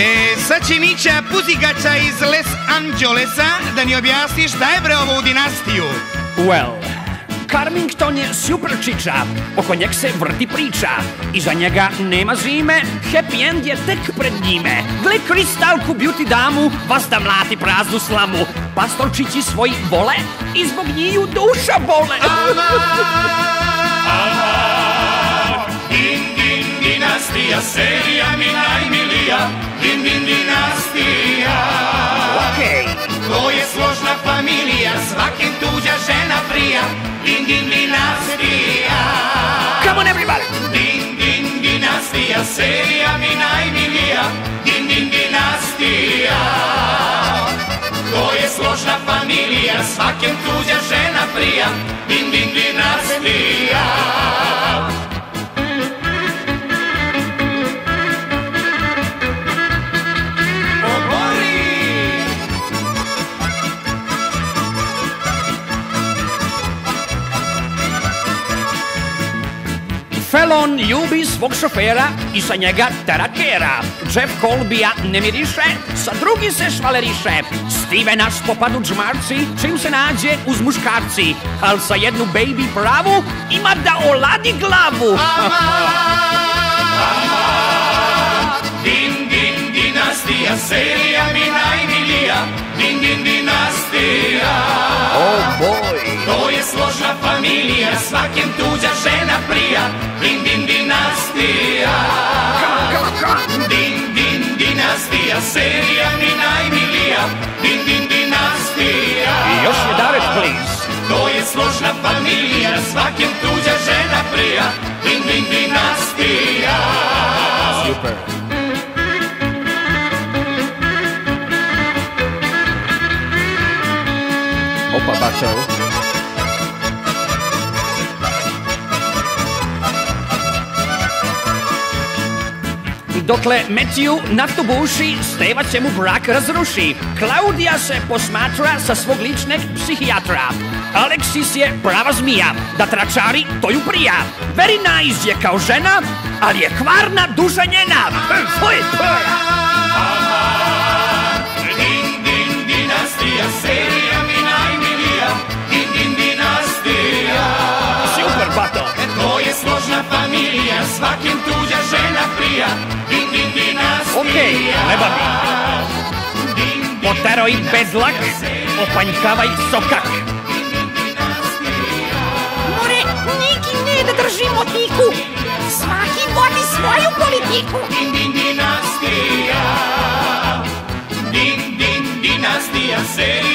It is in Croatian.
E, sad će Mića Puzigača iz Los Angelesa da mi objasni šta je bre ovo u dinastiju. Well, Carmington je super čiča, oko njeg se vrti priča. Iza njega nema zime, happy end je tek pred njime. Gle kristalku beauty damu, vas da mlati praznu slamu. Pastorčići svoji vole i zbog njiju duša bole. Din, dinastija, serija mi najmilija, din, din, dinastija. Okej, To je složna familija, svakim tuđa žena prija, din, din, dinastija. come on everybody! Din, din, dinastija, serija mi najmilija, din, din, dinastija. To je složna familija, svakim tuđa žena prija, din, din, Felon ljubi svog šofera i sa njega terakera. Jeff Colbija ne miriše, sa drugim se švaleriše. Stevena popadu džmarci, čim se nađe uz muškarci. Al sa jednu baby pravu ima da oladi glavu. Din, din, dinastija, serija mi najmilija, din, din, dinastija. Oh boy! To je složna familija, svakim tuđa žena prija, din, din, dinastija. Din, din, dinastija, serija mi najmilija, din, din, dinastija. I još je Davet, please. To je složna familija, svakim tuđa žena prija, din, din, dinastija. Super. Opa, bačo. Dokle Matthew naftu buši, Steva će mu brak razruši. Klaudija se posmatra sa svog ličnog psihijatra. Alexis je prava zmija, da tračari to ju prija. Very nice je kao žena, ali je kvarna duša njena. Fuj, fuj. Okej, leba mi. Din, din, Poteroj bezlak, opanjkavaj sokak. More, neki ne da držimo tiku. Svaki vodi svoju politiku. din, din, dinastija. Din, din, dinastija, serija